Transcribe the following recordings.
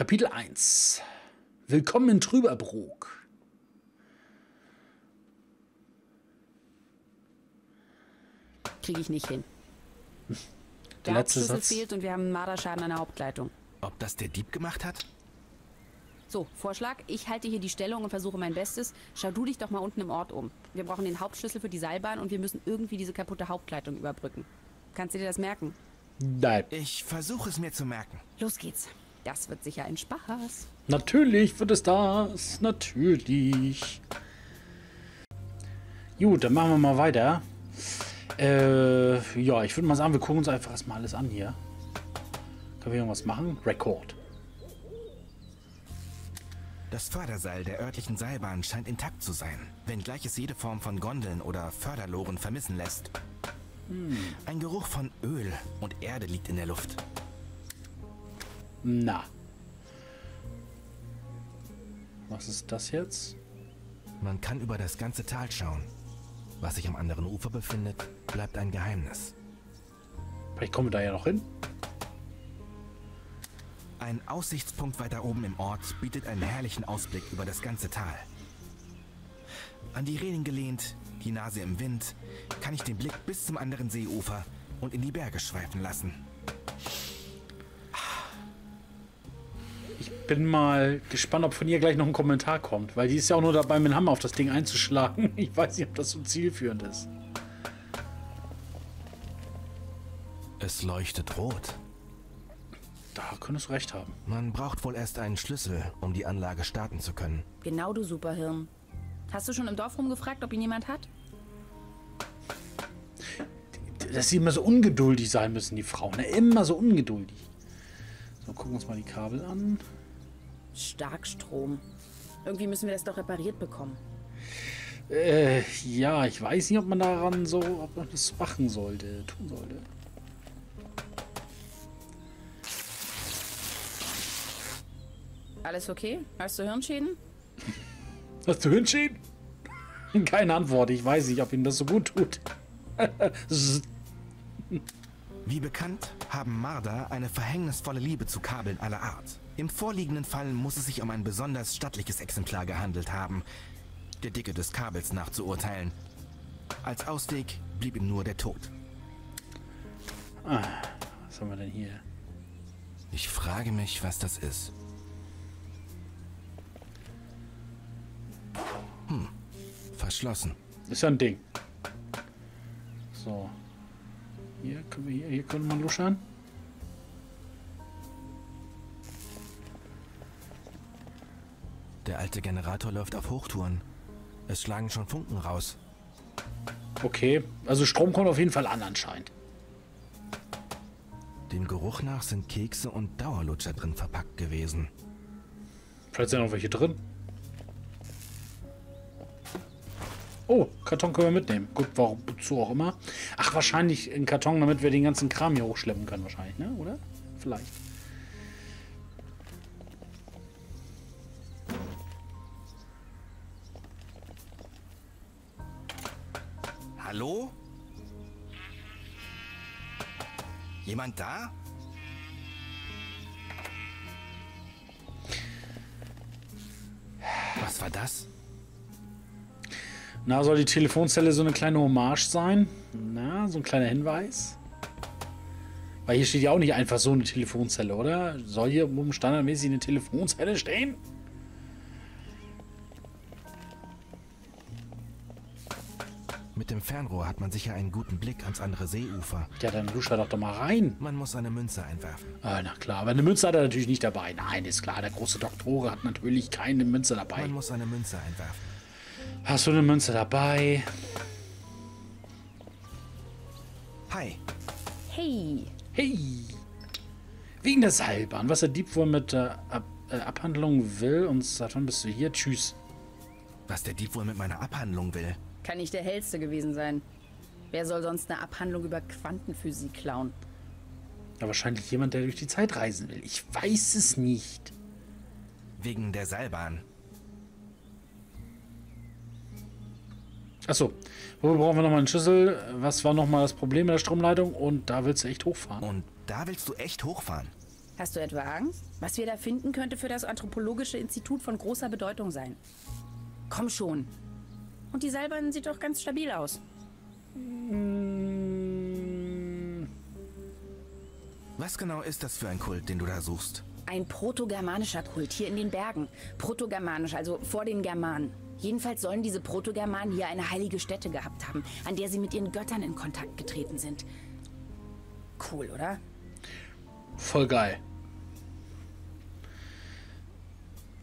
Kapitel 1 Willkommen in Trüberbrook. Kriege ich nicht hin. Der Der letzte Satz. fehlt und wir haben einen Marderschaden an der Hauptleitung. Ob das der Dieb gemacht hat? So, Vorschlag. Ich halte hier die Stellung und versuche mein Bestes. Schau du dich doch mal unten im Ort um. Wir brauchen den Hauptschlüssel für die Seilbahn und wir müssen irgendwie diese kaputte Hauptleitung überbrücken. Kannst du dir das merken? Nein. Ich versuche es mir zu merken. Los geht's. Das wird sicher ein Spaß. Natürlich wird es das. Natürlich. Gut, dann machen wir mal weiter. Äh, ja, ich würde mal sagen, wir gucken uns einfach erstmal alles an hier. Können wir irgendwas machen? Rekord. Das Förderseil der örtlichen Seilbahn scheint intakt zu sein, wenngleich es jede Form von Gondeln oder Förderloren vermissen lässt. Ein Geruch von Öl und Erde liegt in der Luft. Na. Was ist das jetzt? Man kann über das ganze Tal schauen. Was sich am anderen Ufer befindet, bleibt ein Geheimnis. Vielleicht kommen wir da ja noch hin. Ein Aussichtspunkt weiter oben im Ort bietet einen herrlichen Ausblick über das ganze Tal. An die Reling gelehnt, die Nase im Wind, kann ich den Blick bis zum anderen Seeufer und in die Berge schweifen lassen. Bin mal gespannt, ob von ihr gleich noch ein Kommentar kommt, weil die ist ja auch nur dabei, mit dem Hammer auf das Ding einzuschlagen. Ich weiß nicht, ob das so zielführend ist. Es leuchtet rot. Da könntest du recht haben. Man braucht wohl erst einen Schlüssel, um die Anlage starten zu können. Genau, du Superhirn. Hast du schon im Dorf rumgefragt, ob ihn jemand hat? Dass sie immer so ungeduldig sein müssen, die Frauen. Ne? Immer so ungeduldig. So, gucken uns mal die Kabel an. Starkstrom. Irgendwie müssen wir das doch repariert bekommen. Äh, ja, ich weiß nicht, ob man daran so, ob man das machen sollte, tun sollte. Alles okay? Hast du Hirnschäden? Hast du Hirnschäden? Keine Antwort. Ich weiß nicht, ob ihm das so gut tut. Wie bekannt, haben Marder eine verhängnisvolle Liebe zu Kabeln aller Art. Im vorliegenden Fall muss es sich um ein besonders stattliches Exemplar gehandelt haben, der Dicke des Kabels nach zu urteilen. Als Ausweg blieb ihm nur der Tod. Was haben wir denn hier? Ich frage mich, was das ist. Hm, verschlossen. Ist ja ein Ding. So. Hier können wir hier, hier können wir luschern. Alte Generator läuft auf Hochtouren. Es schlagen schon Funken raus. Okay. Also Strom kommt auf jeden Fall an anscheinend. Dem Geruch nach sind Kekse und Dauerlutscher drin verpackt gewesen. Vielleicht sind noch welche drin. Oh, Karton können wir mitnehmen. Gut, warum, wozu auch immer. Ach, wahrscheinlich ein Karton, damit wir den ganzen Kram hier hochschleppen können, wahrscheinlich, ne? Oder? Vielleicht. Hallo? Jemand da? Was war das? Na, soll die Telefonzelle so eine kleine Hommage sein? Na, so ein kleiner Hinweis? Weil hier steht ja auch nicht einfach so eine Telefonzelle, oder? Soll hier oben standardmäßig eine Telefonzelle stehen? Mit dem Fernrohr hat man sicher einen guten Blick ans andere Seeufer. Ja, dann luscher doch doch mal rein. Man muss eine Münze einwerfen. Ah, na klar, aber eine Münze hat er natürlich nicht dabei. Nein, ist klar, der große Doktore hat natürlich keine Münze dabei. Man muss eine Münze einwerfen. Hast du eine Münze dabei? Hi, Hey, Hey! Wegen der Seilbahn. Was der Dieb wohl mit der Ab äh, Abhandlung will und sagt, wann bist du hier? Tschüss. was der Dieb wohl mit meiner Abhandlung will. Kann nicht der hellste gewesen sein. Wer soll sonst eine Abhandlung über Quantenphysik klauen? Ja, wahrscheinlich jemand, der durch die Zeit reisen will. Ich weiß es nicht. Wegen der Seilbahn. Achso. Wo brauchen wir nochmal einen Schlüssel? Was war nochmal das Problem mit der Stromleitung? Und da willst du echt hochfahren. Und da willst du echt hochfahren. Hast du etwa Angst? Was wir da finden, könnte für das Anthropologische Institut von großer Bedeutung sein. Komm schon. Und die Seilbahn sieht doch ganz stabil aus. Was genau ist das für ein Kult, den du da suchst? Ein protogermanischer Kult hier in den Bergen. Protogermanisch, also vor den Germanen. Jedenfalls sollen diese Protogermanen hier eine heilige Stätte gehabt haben, an der sie mit ihren Göttern in Kontakt getreten sind. Cool, oder? Voll geil.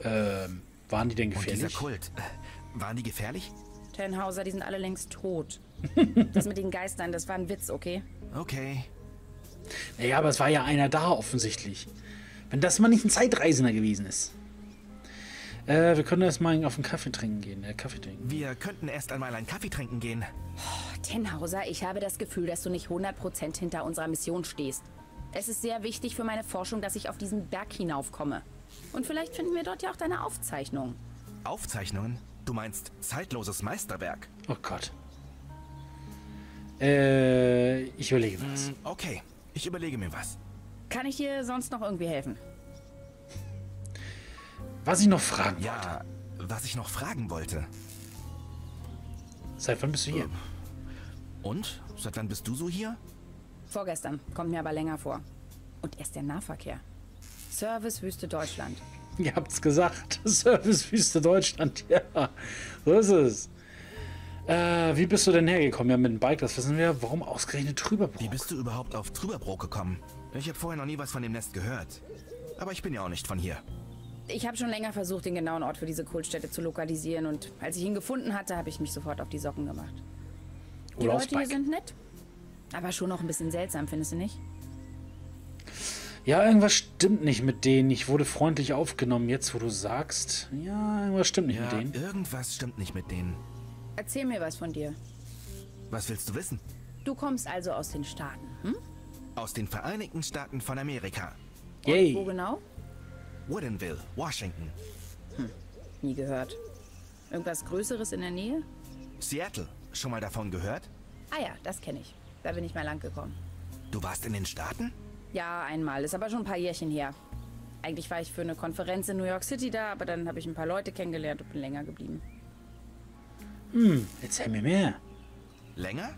Ähm, waren die denn Und dieser gefährlich? Kult, äh, waren die gefährlich? Tannhauser, die sind alle längst tot. das mit den Geistern, das war ein Witz, okay? Okay. Naja, aber es war ja einer da offensichtlich. Wenn das mal nicht ein Zeitreisender gewesen ist. Äh, wir können erst mal auf einen Kaffee trinken gehen. Äh, Kaffee trinken. Wir könnten erst einmal einen Kaffee trinken gehen. Tennhauser, ich habe das Gefühl, dass du nicht 100% hinter unserer Mission stehst. Es ist sehr wichtig für meine Forschung, dass ich auf diesen Berg hinaufkomme. Und vielleicht finden wir dort ja auch deine Aufzeichnung. Aufzeichnungen? Du meinst zeitloses Meisterwerk? Oh Gott. Äh, ich überlege mir was. Hm, Okay, ich überlege mir was. Kann ich dir sonst noch irgendwie helfen? Was ich noch fragen wollte. Ja, was ich noch fragen wollte. Seit wann bist du hier? Und? Seit wann bist du so hier? Vorgestern, kommt mir aber länger vor. Und erst der Nahverkehr. Service Wüste Deutschland. Ihr habt's gesagt. Servicewüste Deutschland. Ja, so ist es. Äh, wie bist du denn hergekommen? Ja, mit dem Bike, das wissen wir. Warum ausgerechnet drüber? Wie bist du überhaupt auf Trüberbrook gekommen? Ich habe vorher noch nie was von dem Nest gehört. Aber ich bin ja auch nicht von hier. Ich habe schon länger versucht, den genauen Ort für diese Kultstätte zu lokalisieren und als ich ihn gefunden hatte, habe ich mich sofort auf die Socken gemacht. Die Leute hier sind nett, aber schon noch ein bisschen seltsam, findest du nicht? Ja, irgendwas stimmt nicht mit denen. Ich wurde freundlich aufgenommen, jetzt wo du sagst. Ja, irgendwas stimmt nicht Ja, mit denen. irgendwas stimmt nicht mit denen. Erzähl mir was von dir. Was willst du wissen? Du kommst also aus den Staaten, hm? Aus den Vereinigten Staaten von Amerika. Wo Yay. genau? Woodinville, Washington. Nie gehört. Irgendwas Größeres in der Nähe? Seattle. Schon mal davon gehört? Ah ja, das kenne ich. Da bin ich mal lang gekommen. Du warst in den Staaten? Ja, einmal. Ist aber schon ein paar Jährchen her. Eigentlich war ich für eine Konferenz in New York City da, aber dann habe ich ein paar Leute kennengelernt und bin länger geblieben. Erzähl mir mehr. Länger?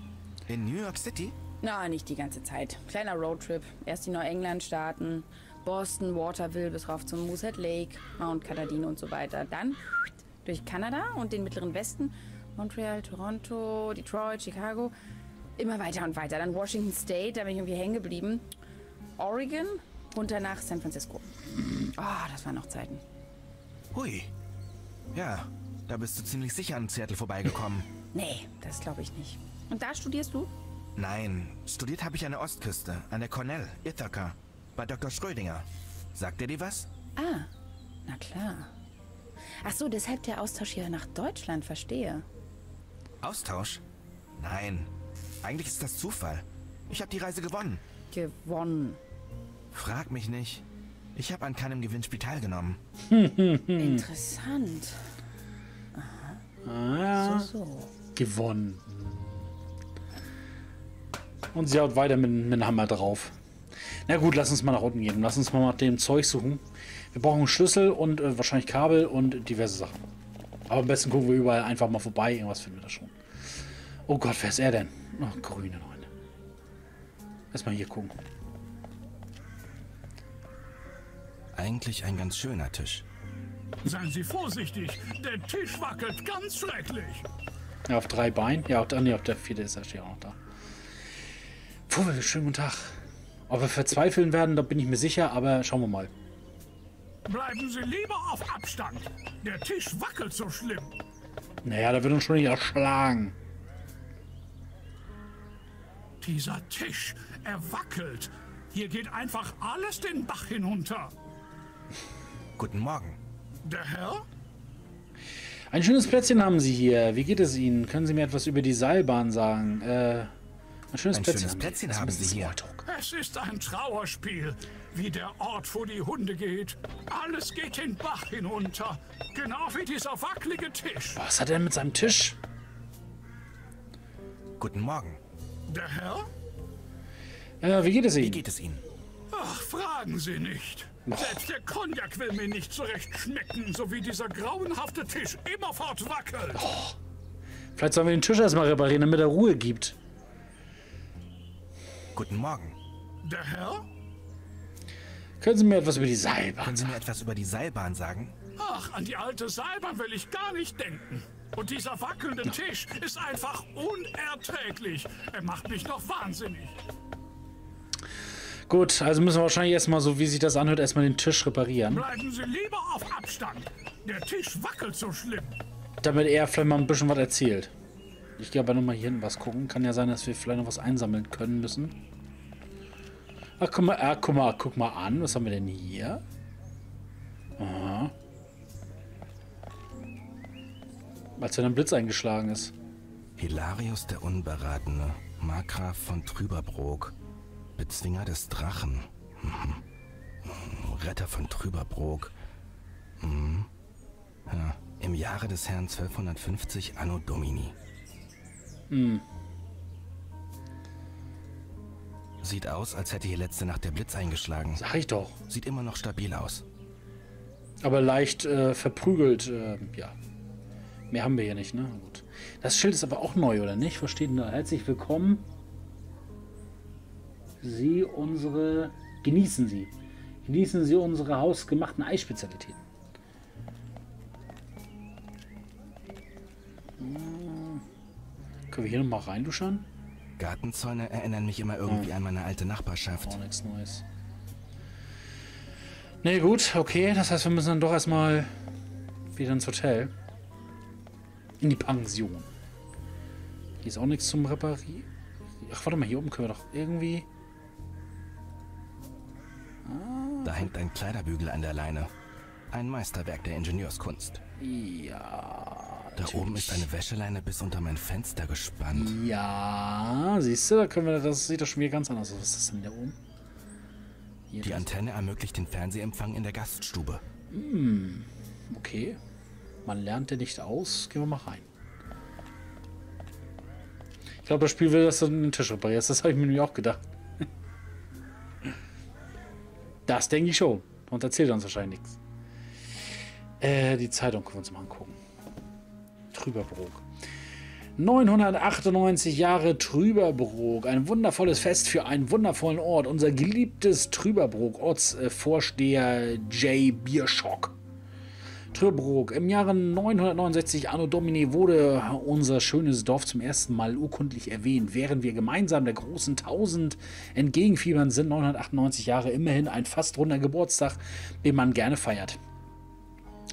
In New York City? Na, nicht die ganze Zeit. Kleiner Roadtrip. Erst die Neuengland-Staaten, Boston, Waterville bis rauf zum Moosehead Lake, Mount Katahdin und so weiter. Dann durch Kanada und den mittleren Westen, Montreal, Toronto, Detroit, Chicago. Immer weiter und weiter. Dann Washington State, da bin ich irgendwie hängen geblieben. Oregon, runter nach San Francisco. Ah, das waren noch Zeiten. Hui. Ja, da bist du ziemlich sicher an Seattle vorbeigekommen. Nee, das glaube ich nicht. Und da studierst du? Nein, studiert habe ich an der Ostküste, an der Cornell, Ithaca, bei Dr. Schrödinger. Sagt er dir was? Ah, na klar. Ach so, deshalb der Austausch hier nach Deutschland, verstehe. Austausch? Nein, eigentlich ist das Zufall. Ich habe die Reise gewonnen. Gewonnen. Frag mich nicht. Ich habe an keinem Gewinnspiel teilgenommen. Interessant. Ah, So, so. gewonnen. Und sie haut weiter mit, mit dem Hammer drauf. Na gut, lass uns mal nach unten gehen. Lass uns mal nach dem Zeug suchen. Wir brauchen einen Schlüssel und äh, wahrscheinlich Kabel und diverse Sachen. Aber am besten gucken wir überall einfach mal vorbei. Irgendwas finden wir da schon. Oh Gott, wer ist er denn? Oh, grüne Leute. Erstmal hier gucken. Eigentlich ein ganz schöner Tisch. Seien Sie vorsichtig, der Tisch wackelt ganz schrecklich. Ja, auf drei Beinen. Ja, auf der, nee, auf der vierte ist er steht auch noch da. Puh, schönen guten Tag. Ob wir verzweifeln werden, da bin ich mir sicher, aber schauen wir mal. Bleiben Sie lieber auf Abstand. Der Tisch wackelt so schlimm. Naja, da wird uns schon nicht erschlagen. Dieser Tisch, er wackelt. Hier geht einfach alles den Bach hinunter. Guten Morgen. Der Herr? Ein schönes Plätzchen haben Sie hier. Wie geht es Ihnen? Können Sie mir etwas über die Seilbahn sagen? Äh, ein schönes Ein Plätzchen. schönes Plätzchen haben bisschen Sie hier. Es ist ein Trauerspiel, wie der Ort, wo die Hunde geht. Alles geht den Bach hinunter. Genau wie dieser wackelige Tisch. Was hat er denn mit seinem Tisch? Guten Morgen. Der Herr? Äh, wie geht es Wie Ihnen? geht es Ihnen? Fragen Sie nicht. Selbst der Cognac will mir nicht zurecht schmecken, so wie dieser grauenhafte Tisch immerfort wackelt. Vielleicht sollen wir den Tisch erstmal reparieren, damit er Ruhe gibt. Guten Morgen. Der Herr? Können Sie mir etwas über die Seilbahn Können Sie sagen? mir etwas über die Seilbahn sagen? Ach, an die alte Seilbahn will ich gar nicht denken. Und dieser wackelnde Tisch ist einfach unerträglich. Er macht mich noch wahnsinnig. Gut, also müssen wir wahrscheinlich erstmal, so wie sich das anhört, erstmal den Tisch reparieren. Bleiben Sie lieber auf Abstand. Der Tisch wackelt so schlimm. Damit er vielleicht mal ein bisschen was erzählt. Ich gehe aber nochmal hier hinten was gucken. Kann ja sein, dass wir vielleicht noch was einsammeln können müssen. Ach, guck mal, ah, guck mal, guck mal an. Was haben wir denn hier? Aha. Als wenn ein Blitz eingeschlagen ist. Hilarius der Unberatene, Markgraf von Trüberbrook, Bezwinger des Drachen, Mhm. Retter von Trüberbrook. Mhm. Ja, Im Jahre des Herrn 1250 Anno Domini. Sieht aus, als hätte hier letzte Nacht der Blitz eingeschlagen. Sag ich doch. Sieht immer noch stabil aus. Aber leicht äh, verprügelt, äh, ja. Mehr haben wir hier nicht, ne? Gut. Das Schild ist aber auch neu, oder nicht? Was steht denn da? Herzlich willkommen. Sie unsere. Genießen Sie. Genießen Sie unsere hausgemachten Eisspezialitäten. Hm. Können wir hier nochmal reinluschern? Gartenzäune erinnern mich immer irgendwie an meine alte Nachbarschaft. Auch nichts Neues. Nee, gut, okay. Das heißt, wir müssen dann doch erstmal wieder ins Hotel. In die Pension. Hier ist auch nichts zum Reparieren. Ach, warte mal, hier oben können wir doch irgendwie. Da hängt ein Kleiderbügel an der Leine. Ein Meisterwerk der Ingenieurskunst. Ja. Da oben ist eine Wäscheleine bis unter mein Fenster gespannt. Ja, siehst du, da können wir. Das sieht doch schon wieder ganz anders aus. Was ist das denn da oben? Hier Die das- Antenne ermöglicht den Fernsehempfang in der Gaststube. Okay. Man lernt ja nicht aus. Gehen wir mal rein. Ich glaube, das Spiel will, dass du den Tisch reparierst. Das habe ich mir nämlich auch gedacht. Das denke ich schon. Und erzählt uns wahrscheinlich nichts. Äh, die Zeitung können wir uns mal angucken. Trüberbrook. 998 Jahre Trüberbrook. Ein wundervolles Fest für einen wundervollen Ort. Unser geliebtes Trüberbrook. Ortsvorsteher J. Bierschock. Trüberbrook. Im Jahre 969 Anno Domini wurde unser schönes Dorf zum ersten Mal urkundlich erwähnt. Während wir gemeinsam der großen 1000 entgegenfiebern, sind 998 Jahre immerhin ein fast runder Geburtstag, den man gerne feiert.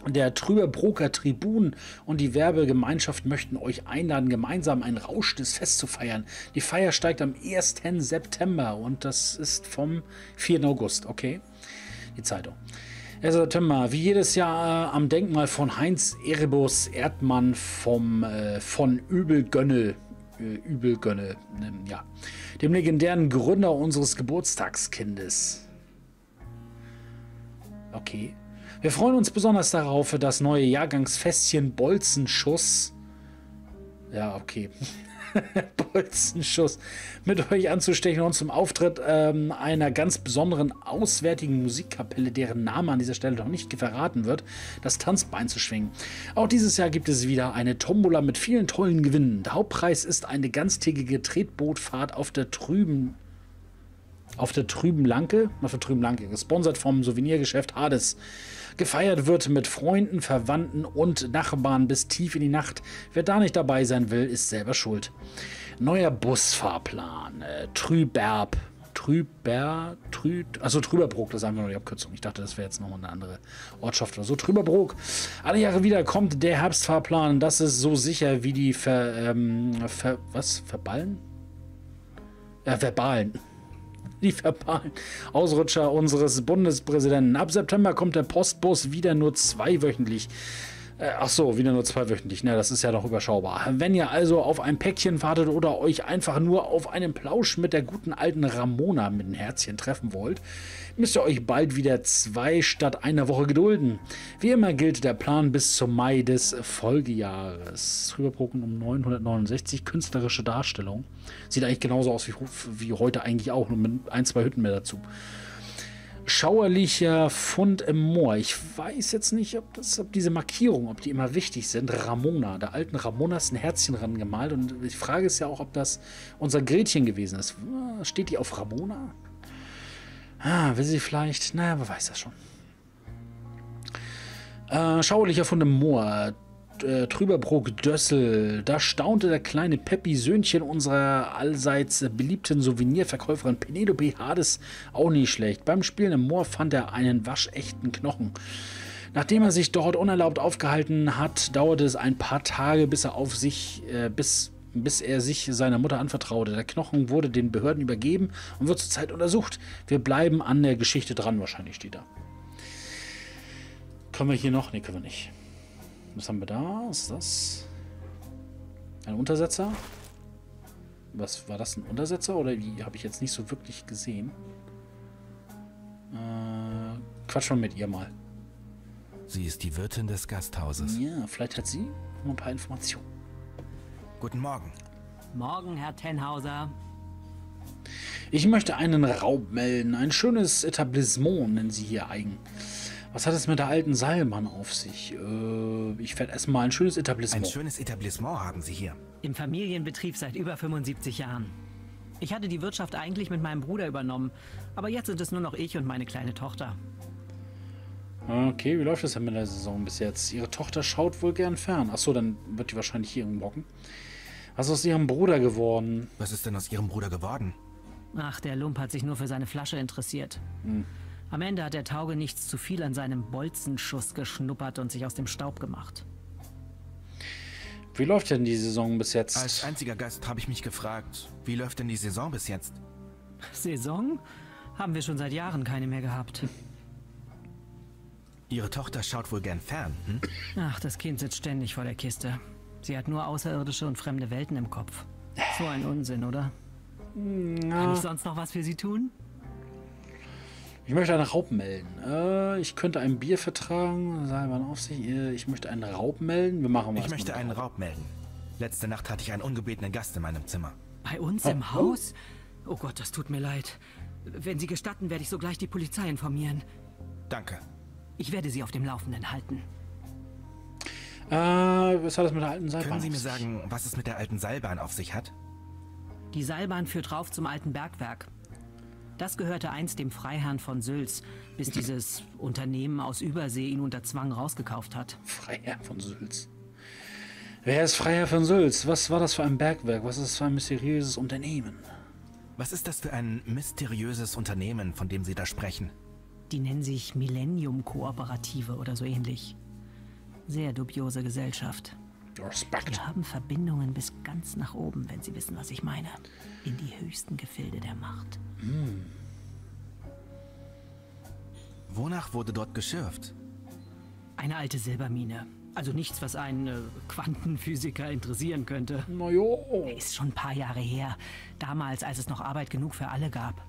Der Trüberbroker Tribun und die Werbegemeinschaft möchten euch einladen, gemeinsam ein rauschendes Fest zu feiern. Die Feier steigt am 1. September und das ist vom 4. August, okay? Die Zeitung. 1. September, wie jedes Jahr äh, am Denkmal von Heinz Erebus Erdmann vom, äh, von Übelgönnel. Äh, Übelgönnel, ähm, ja. Dem legendären Gründer unseres Geburtstagskindes. Okay. Wir freuen uns besonders darauf, für das neue Jahrgangsfestchen Bolzenschuss. Ja, okay. Bolzenschuss mit euch anzustechen und zum Auftritt ähm, einer ganz besonderen auswärtigen Musikkapelle, deren Name an dieser Stelle noch nicht verraten wird, das Tanzbein zu schwingen. Auch dieses Jahr gibt es wieder eine Tombola mit vielen tollen Gewinnen. Der Hauptpreis ist eine ganztägige Tretbootfahrt auf der trüben auf der trüben Lanke, auf der trüben Lanke, gesponsert vom Souvenirgeschäft Hades. Gefeiert wird mit Freunden, Verwandten und Nachbarn bis tief in die Nacht. Wer da nicht dabei sein will, ist selber schuld. Neuer Busfahrplan. Äh, Trüberb. Trüber, Trü, also Trüberbrook, das ist einfach nur die Abkürzung. Ich dachte, das wäre jetzt nochmal eine andere Ortschaft oder so. Trüberbrook. Alle Jahre wieder kommt der Herbstfahrplan. Das ist so sicher wie die Ver, ähm, Ver, was? Verballen? Ja, verbalen die verbalen Ausrutscher unseres Bundespräsidenten. Ab September kommt der Postbus wieder nur zweiwöchentlich. Äh, ach so, wieder nur zweiwöchentlich. Na, das ist ja doch überschaubar. Wenn ihr also auf ein Päckchen wartet oder euch einfach nur auf einen Plausch mit der guten alten Ramona mit dem Herzchen treffen wollt, müsst ihr euch bald wieder zwei statt einer Woche gedulden. Wie immer gilt der Plan bis zum Mai des Folgejahres. Rüberbrocken um 969, künstlerische Darstellung. Sieht eigentlich genauso aus wie, wie heute eigentlich auch, nur mit ein, zwei Hütten mehr dazu. Schauerlicher Fund im Moor. Ich weiß jetzt nicht, ob, das, ob diese Markierungen, ob die immer wichtig sind. Ramona, der alten Ramona ist ein Herzchen ran gemalt. Und die Frage ist ja auch, ob das unser Gretchen gewesen ist. Steht die auf Ramona? Ah, will sie vielleicht? Naja, wer weiß das schon. Äh, Schauerlicher Fund im Moor äh, Trüberbrook Dössel. Da staunte der kleine Peppi, Söhnchen unserer allseits beliebten Souvenirverkäuferin Penelope Hades auch nicht schlecht. Beim Spielen im Moor fand er einen waschechten Knochen. Nachdem er sich dort unerlaubt aufgehalten hat, dauerte es ein paar Tage, bis er auf sich, äh, bis, bis er sich seiner Mutter anvertraute. Der Knochen wurde den Behörden übergeben und wird zurzeit untersucht. Wir bleiben an der Geschichte dran, wahrscheinlich steht da. Können wir hier noch? Ne, können wir nicht. Was haben wir da? Was ist das? Ein Untersetzer? Was war das? Ein Untersetzer oder wie? Habe ich jetzt nicht so wirklich gesehen. Äh, quatsch mal mit ihr mal. Sie ist die Wirtin des Gasthauses. Ja, vielleicht hat sie noch ein paar Informationen. Guten Morgen. Morgen, Herr Tenhauser. Ich möchte einen Raub melden. Ein schönes Etablissement nennen sie hier eigen. Was hat es mit der alten Seilmann auf sich? Äh, ich werde erstmal ein schönes Etablissement. Ein schönes Etablissement haben Sie hier. Im Familienbetrieb seit über 75 Jahren. Ich hatte die Wirtschaft eigentlich mit meinem Bruder übernommen, aber jetzt sind es nur noch ich und meine kleine Tochter. Okay, wie läuft es denn mit der Saison bis jetzt? Ihre Tochter schaut wohl gern fern. Achso, dann wird die wahrscheinlich hier irgendwo hocken. Was ist aus ihrem Bruder geworden? Was ist denn aus Ihrem Bruder geworden? Ach, der Lump hat sich nur für seine Flasche interessiert. Hm. Am Ende hat der Tauge nichts zu viel an seinem Bolzenschuss geschnuppert und sich aus dem Staub gemacht. Wie läuft denn die Saison bis jetzt? Als einziger Gast habe ich mich gefragt, wie läuft denn die Saison bis jetzt? Saison? Haben wir schon seit Jahren keine mehr gehabt. Ihre Tochter schaut wohl gern fern, hm? Ach, das Kind sitzt ständig vor der Kiste. Sie hat nur außerirdische und fremde Welten im Kopf. So ein Unsinn, oder? Kann ich sonst noch was für Sie tun? Ich möchte einen Raub melden. Äh, ich könnte ein Bier vertragen. Seilbahn auf sich. Äh, Ich möchte einen Raub melden. Wir machen was. Ich möchte einen Raub melden. Letzte Nacht hatte ich einen ungebetenen Gast in meinem Zimmer. Bei uns im Haus? Oh Gott, das tut mir leid. Wenn Sie gestatten, werde ich sogleich die Polizei informieren. Danke. Ich werde Sie auf dem Laufenden halten. Äh, was hat das mit der alten Seilbahn? Können Sie mir sagen, was es mit der alten Seilbahn auf sich hat? Die Seilbahn führt rauf zum alten Bergwerk. Das gehörte einst dem Freiherrn von Sülz, bis dieses Unternehmen aus Übersee ihn unter Zwang rausgekauft hat. Freiherr von Sülz. Wer ist Freiherr von Sülz? Was war das für ein Bergwerk? Was ist das für ein mysteriöses Unternehmen? Was ist das für ein mysteriöses Unternehmen, von dem Sie da sprechen? Die nennen sich Millennium Kooperative oder so ähnlich. Sehr dubiose Gesellschaft. Respekt. Wir haben Verbindungen bis ganz nach oben, wenn Sie wissen, was ich meine. In die höchsten Gefilde der Macht. Wonach wurde dort geschürft? Eine alte Silbermine. Also nichts, was einen äh, Quantenphysiker interessieren könnte. Na jo. Ist schon ein paar Jahre her. Damals, als es noch Arbeit genug für alle gab.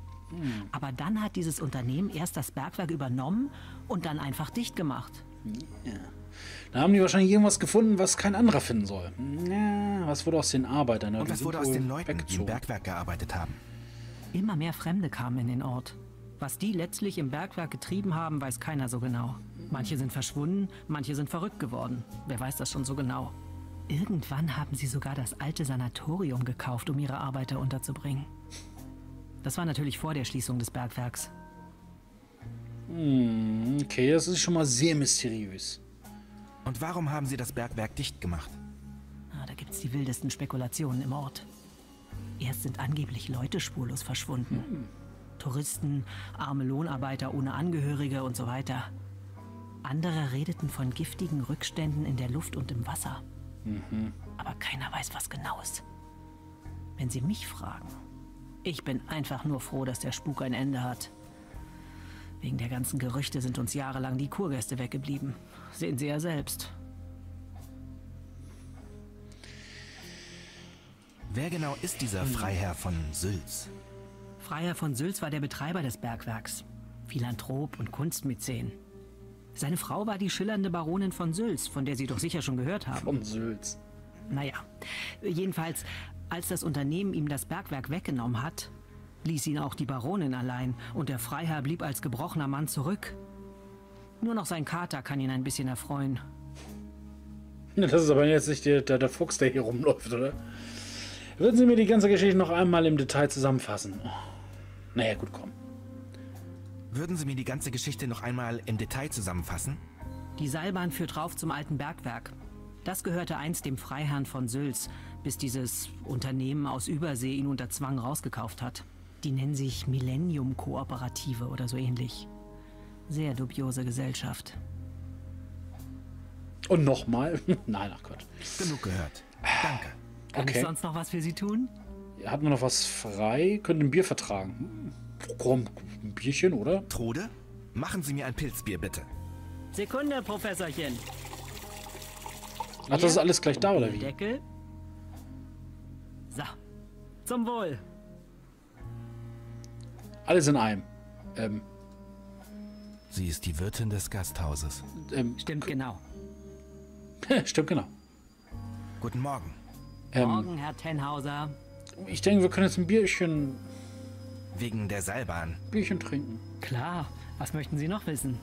Aber dann hat dieses Unternehmen erst das Bergwerk übernommen und dann einfach dicht gemacht. Da haben die wahrscheinlich irgendwas gefunden, was kein anderer finden soll. Ja, was wurde aus den Arbeitern? Und Die was wurde aus den Leuten, die im weggezogen. Bergwerk gearbeitet haben? Immer mehr Fremde kamen in den Ort. Was die letztlich im Bergwerk getrieben haben, weiß keiner so genau. Manche sind verschwunden, manche sind verrückt geworden. Wer weiß das schon so genau? Irgendwann haben sie sogar das alte Sanatorium gekauft, um ihre Arbeiter unterzubringen. Das war natürlich vor der Schließung des Bergwerks. Okay, das ist schon mal sehr mysteriös. Und warum haben Sie das Bergwerk dicht gemacht? Ah, da gibt's die wildesten Spekulationen im Ort. Erst sind angeblich Leute spurlos verschwunden. Touristen, arme Lohnarbeiter ohne Angehörige und so weiter. Andere redeten von giftigen Rückständen in der Luft und im Wasser. Aber keiner weiß was genaues. Wenn Sie mich fragen, ich bin einfach nur froh, dass der Spuk ein Ende hat. Wegen der ganzen Gerüchte sind uns jahrelang die Kurgäste weggeblieben. Sehen Sie ja selbst. Wer genau ist dieser Freiherr von Sülz? Freiherr von Sülz war der Betreiber des Bergwerks, Philanthrop und Kunstmäzen. Seine Frau war die schillernde Baronin von Sülz, von der Sie doch sicher schon gehört haben. Von Sülz. Naja, jedenfalls, als das Unternehmen ihm das Bergwerk weggenommen hat, ließ ihn auch die Baronin allein und der Freiherr blieb als gebrochener Mann zurück. Nur noch sein Kater kann ihn ein bisschen erfreuen. Das ist aber jetzt nicht der, der, der Fuchs, der hier rumläuft, oder? Würden Sie mir die ganze Geschichte noch einmal im Detail zusammenfassen? Oh. Naja, gut, komm. Würden Sie mir die ganze Geschichte noch einmal im Detail zusammenfassen? Die Seilbahn führt rauf zum alten Bergwerk. Das gehörte einst dem Freiherrn von Sülz, bis dieses Unternehmen aus Übersee ihn unter Zwang rausgekauft hat. Die nennen sich Millennium Kooperative oder so ähnlich. Sehr dubiose Gesellschaft. Und nochmal? Nein, ach Gott. Genug gehört. Danke. Kann Okay. ich sonst noch was für Sie tun? Hat man noch was frei? Könnte ein Bier vertragen. Komm, ein Bierchen, oder? Trude, machen Sie mir ein Pilzbier bitte. Sekunde, Professorchen. Ach, das ist alles gleich da, oder wie? Deckel. So. Zum Wohl. Alles in einem. Ähm, Sie ist die Wirtin des Gasthauses. ähm, Stimmt genau. stimmt, genau. Guten Morgen. Ähm, Morgen, Herr Tenhauser. ich denke, wir können jetzt ein Bierchen, Wegen der Seilbahn. Bierchen trinken. Klar. Was möchten Sie noch wissen?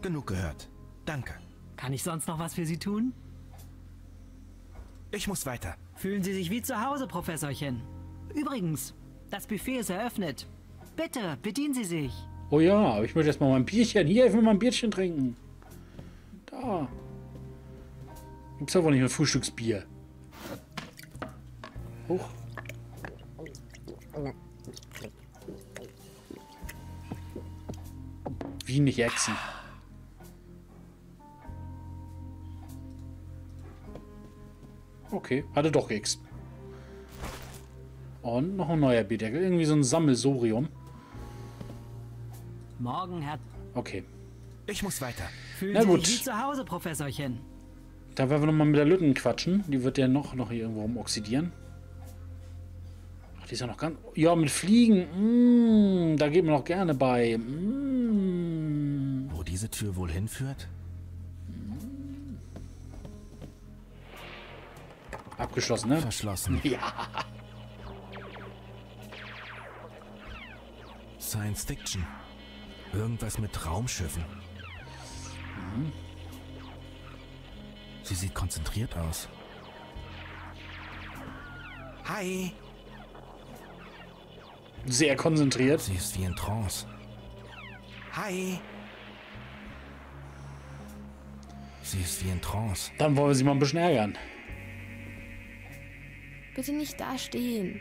Genug gehört. Danke. Kann ich sonst noch was für Sie tun? Ich muss weiter. Fühlen Sie sich wie zu Hause, Professorchen. Übrigens, das Buffet ist eröffnet. Bitte, bedienen Sie sich. Oh ja, ich möchte jetzt mal mein Bierchen. Hier, ich will mal ein Bierchen trinken. Da. Gibt's aber nicht mehr Frühstücksbier. Hoch. Wie nicht Echsen. Okay, hatte doch geäxt. Und noch ein neuer Bierdeckel. Irgendwie so ein Sammelsorium. Morgen, Herr... Okay. Ich muss weiter. Fühlen Na Sie gut. sich wie zu Hause, Professorchen. Da werden wir nochmal mit der Lütten quatschen. Die wird ja noch, noch hier irgendwo rumoxidieren. Ach, die ist ja noch ganz. Ja, mit Fliegen. Mm, da geht man noch gerne bei. Mm. Wo diese Tür wohl hinführt? Abgeschlossen, ne? Verschlossen. Ja. Science Fiction. Irgendwas mit Raumschiffen. Sie sieht konzentriert aus. Hi. Sehr konzentriert. Sie ist wie in Trance. Hi. Sie ist wie in Trance. Dann wollen wir sie mal ein bisschen ärgern. Bitte nicht da stehen.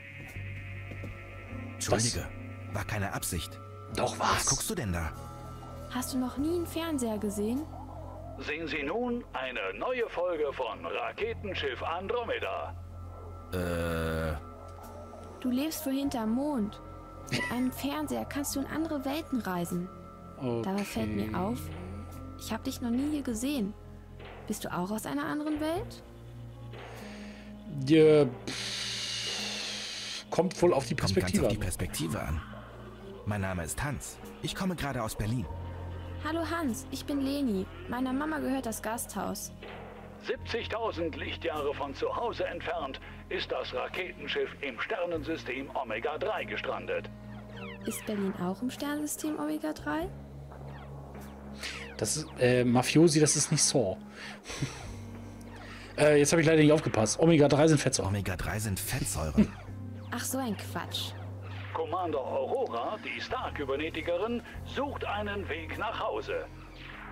Entschuldige, war keine Absicht. Doch Was was? guckst du denn da? Hast du noch nie einen Fernseher gesehen? Sehen Sie nun eine neue Folge von Raketenschiff Andromeda. Äh, Du lebst wohl hinterm Mond. Mit einem Fernseher kannst du in andere Welten reisen. Dabei fällt Okay. mir auf, ich habe dich noch nie hier gesehen. Bist du auch aus einer anderen Welt? Ja, pff, kommt wohl auf die kommt ganz Perspektive auf die an. Perspektive an. Mein Name ist Hans. Ich komme gerade aus Berlin. Hallo Hans, ich bin Leni. Meiner Mama gehört das Gasthaus. 70.000 Lichtjahre von zu Hause entfernt ist das Raketenschiff im Sternensystem Omega 3 gestrandet. Ist Berlin auch im Sternensystem Omega 3? Das ist, äh, Mafiosi, das ist nicht Saw. äh, jetzt habe ich leider nicht aufgepasst. Omega-3 sind Fettsäuren. Omega-3 sind Fettsäuren. Ach so ein Quatsch. Commander Aurora, die Star-Kybernetikerin, sucht einen Weg nach Hause.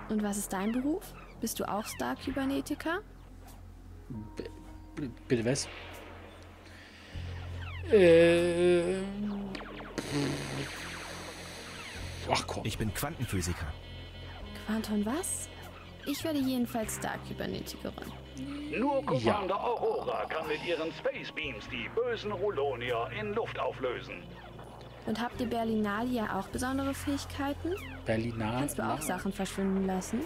Und was ist dein Beruf? Bist du auch Star-Kybernetiker? Bitte was? Äh. Ach komm. Ich bin Quantenphysiker. Quanton was? Ich werde jedenfalls Star-Kybernetikerin. Nur Commander Aurora kann mit ihren Space Beams die bösen Rulonier in Luft auflösen. Und habt ihr Berlinalier auch besondere Fähigkeiten? Berliner. Kannst du auch Sachen verschwinden lassen?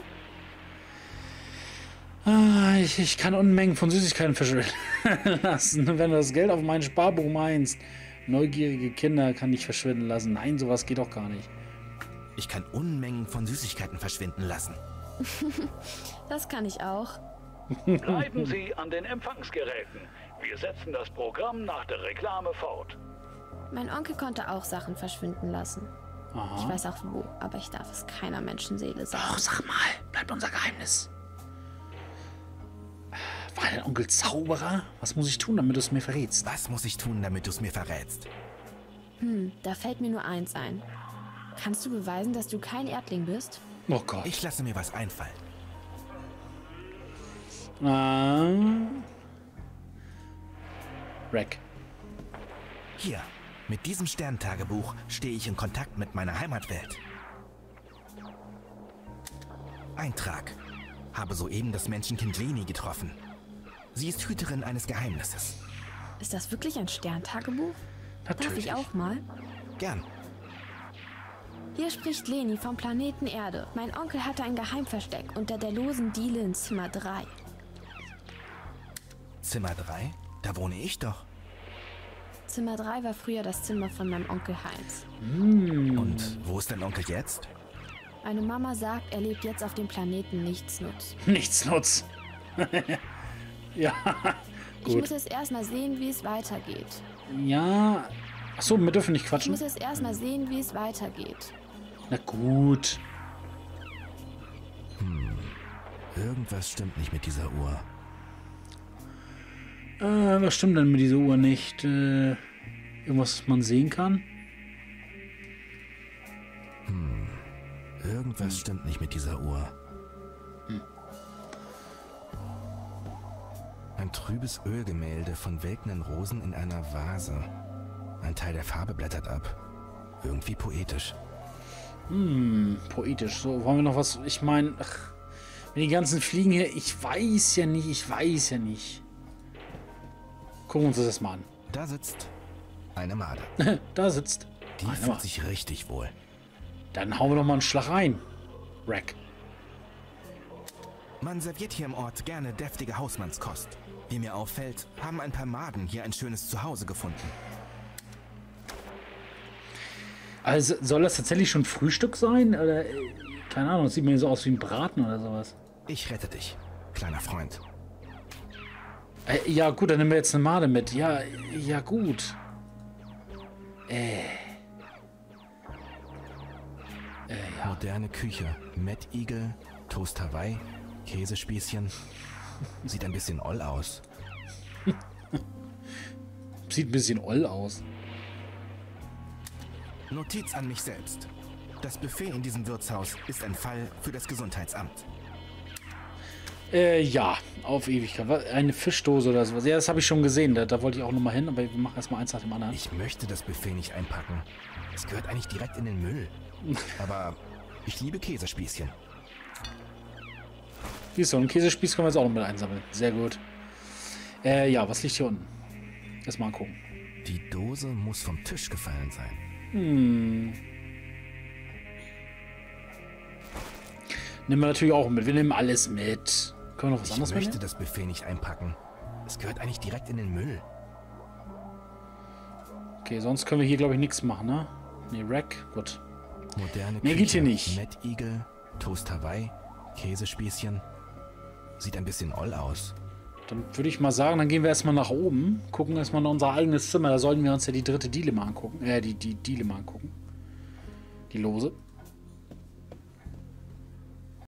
Ah, ich, ich kann Unmengen von Süßigkeiten verschwinden lassen. Wenn du das Geld auf mein Sparbuch meinst. Neugierige Kinder kann ich verschwinden lassen. Nein, sowas geht doch gar nicht. Ich kann Unmengen von Süßigkeiten verschwinden lassen. Das kann ich auch. Bleiben Sie an den Empfangsgeräten. Wir setzen das Programm nach der Reklame fort. Mein Onkel konnte auch Sachen verschwinden lassen. Ich weiß auch wo, aber ich darf es keiner Menschenseele sagen. Doch, sag mal, bleibt unser Geheimnis. War dein Onkel Zauberer? Was muss ich tun, damit du es mir verrätst? Was muss ich tun, damit du es mir verrätst? Da fällt mir nur eins ein. Kannst du beweisen, dass du kein Erdling bist? Oh Gott. Ich lasse mir was einfallen. Ah. Rack. Hier, mit diesem Sterntagebuch stehe ich in Kontakt mit meiner Heimatwelt. Eintrag. Habe soeben das Menschenkind Leni getroffen. Sie ist Hüterin eines Geheimnisses. Ist das wirklich ein Sterntagebuch? Darf Natürlich. ich auch mal? Gern. Hier spricht Leni vom Planeten Erde. Mein Onkel hatte ein Geheimversteck unter der losen Diele in Zimmer 3. Zimmer 3? Da wohne ich doch. Zimmer 3 war früher das Zimmer von meinem Onkel Heinz. Und wo ist dein Onkel jetzt? Meine Mama sagt, er lebt jetzt auf dem Planeten Nichtsnutz. Nichts nutz. ja. Ich Gut. muss jetzt erstmal sehen, wie es weitergeht. Ja. Achso, wir dürfen nicht Ich quatschen. muss jetzt erstmal sehen, wie es weitergeht. Na gut. Irgendwas stimmt nicht mit dieser Uhr. Äh, was stimmt denn mit dieser Uhr nicht? Äh, irgendwas, was man sehen kann? Irgendwas stimmt nicht mit dieser Uhr. Ein trübes Ölgemälde von welkenden Rosen in einer Vase. Ein Teil der Farbe blättert ab. Irgendwie poetisch. Poetisch. So, wollen wir noch was? Ich meine, wenn die ganzen Fliegen hier, ich weiß ja nicht, ich weiß ja nicht. Gucken wir uns das erstmal an. Da sitzt eine Made. da sitzt. Die Eine fühlt sich richtig wohl. Dann hauen wir doch mal einen Schlag rein. Rack. Man serviert hier im Ort gerne deftige Hausmannskost. Wie mir auffällt, haben ein paar Maden hier ein schönes Zuhause gefunden. Also soll das tatsächlich schon Frühstück sein? Oder, äh, keine Ahnung, das sieht mir so aus wie ein Braten oder sowas. Ich rette dich, kleiner Freund. Äh, ja, gut, dann nehmen wir jetzt eine Made mit. Ja, ja, gut. Moderne Küche. Mettigel, Toast Hawaii, Käsespießchen. Sieht ein bisschen oll aus. Sieht ein bisschen oll aus. Notiz an mich selbst. Das Buffet in diesem Wirtshaus ist ein Fall für das Gesundheitsamt. Äh, ja, auf Ewigkeit. Eine Fischdose oder sowas. Ja, das habe ich schon gesehen. Da, da wollte ich auch noch mal hin, aber wir machen erstmal eins nach dem anderen. Ich möchte das Buffet nicht einpacken. Es gehört eigentlich direkt in den Müll. Aber ich liebe Käsespießchen. Wie ist so, ein Käsespieß können wir jetzt auch noch mit einsammeln. Sehr gut. Äh, ja, was liegt hier unten? Erstmal angucken. Die Dose muss vom Tisch gefallen sein. Nehmen wir natürlich auch mit. Wir nehmen alles mit. Können wir noch was Ich anderes möchte mitnehmen? das Buffet nicht einpacken. Es gehört eigentlich direkt in den Müll. Okay, sonst können wir hier, glaube ich, nichts machen, ne? Nee, Rack. Gut. Moderne Mehr geht hier nicht. Mettigel, Toast Hawaii, Käsespießchen. Sieht ein bisschen oll aus. Dann würde ich mal sagen, dann gehen wir erstmal nach oben. Gucken erstmal in unser eigenes Zimmer. Da sollten wir uns ja die dritte Diele mal angucken. Äh, die, die Diele mal angucken. Die Lose.